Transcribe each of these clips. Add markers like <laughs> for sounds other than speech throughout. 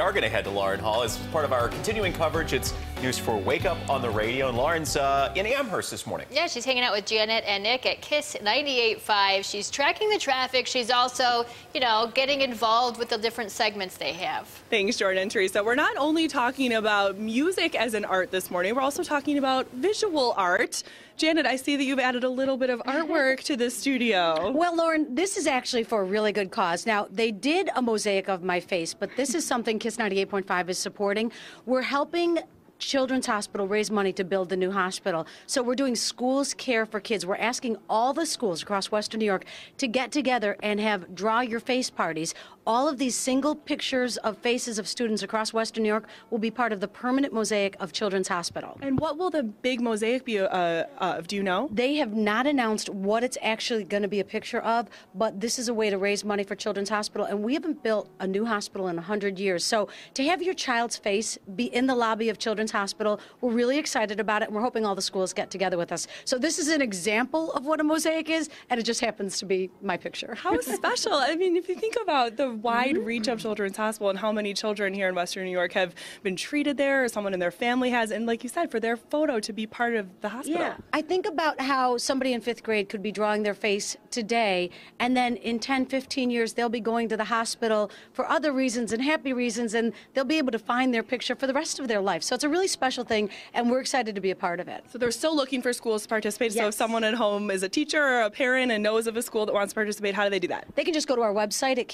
We are going to head to Lauren Hall as part of our continuing coverage. It's News 4 Wake Up on the Radio. And Lauren's uh, in Amherst this morning. Yeah, she's hanging out with Janet and Nick at KISS 98.5. She's tracking the traffic. She's also, you know, getting involved with the different segments they have. Thanks, Jordan and Teresa. We're not only talking about music as an art this morning, we're also talking about visual art. Janet, I see that you've added a little bit of artwork to the studio. Well, Lauren, this is actually for a really good cause. Now, they did a mosaic of my face, but this is something KISS 98.5 is supporting. We're helping Children's Hospital raise money to build the new hospital. So we're doing schools care for kids. We're asking all the schools across Western New York to get together and have draw your face parties. All of these single pictures of faces of students across Western New York will be part of the permanent mosaic of Children's Hospital. And what will the big mosaic be uh, of? Do you know? They have not announced what it's actually going to be a picture of, but this is a way to raise money for Children's Hospital. And we haven't built a new hospital in 100 years. So to have your child's face be in the lobby of Children's Hospital, we're really excited about it. And we're hoping all the schools get together with us. So this is an example of what a mosaic is, and it just happens to be my picture. How special. I mean, if you think about the wide mm-hmm. reach of Children's Hospital and how many children here in Western New York have been treated there or someone in their family has, and like you said, for their photo to be part of the hospital. Yeah, I think about how somebody in fifth grade could be drawing their face today, and then in 10, 15 years, they'll be going to the hospital for other reasons and happy reasons, and they'll be able to find their picture for the rest of their life. So it's a really special thing, and we're excited to be a part of it. So they're still looking for schools to participate. So if someone at home is a teacher or a parent and knows of a school that wants to participate, how do they do that? They can just go to our website at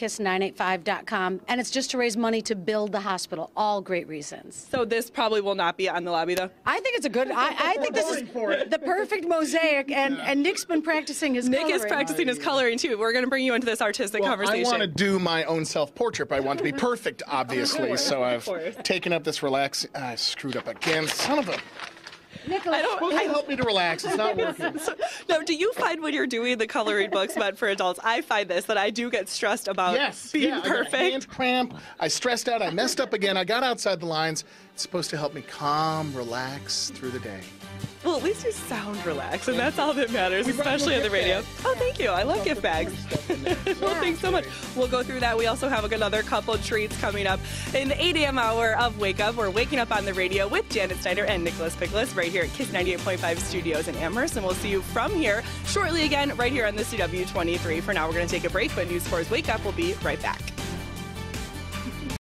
kiss985.com, and it's just to raise money to build the hospital. All great reasons. So this probably will not be on the lobby though. I think it's a good. I, I think this is the perfect mosaic, and, and Nick's been practicing his. Nick is practicing his coloring too. We're going to bring you into this artistic Well, I conversation. want to do my own self-portrait, but I want to be perfect, obviously. so I've taken up this relax. I screwed up again. Son of a. Nicholas, I don't- Supposed to help me to relax. It's not <laughs> working. No, do you find when you're doing the coloring books meant for adults? I find this that I do get stressed about Yes. being yeah, I perfect. hand cramp. I stressed out. I messed up again. I got outside the lines. It's supposed to help me calm, relax through the day. Well, at least you sound relaxed, and that's all that matters, especially on the radio. Oh, thank you. I love gift bags. <laughs> well, thanks so much. We'll go through that. We also have another couple treats coming up in the 8 a.m. hour of Wake Up. We're waking up on the radio with Janet Snyder and Nicholas Pickles right here at Kiss 98.5 Studios in Amherst. And we'll see you from here shortly again, right here on the CW23. For now, we're going to take a break, but News 4's Wake Up will be right back.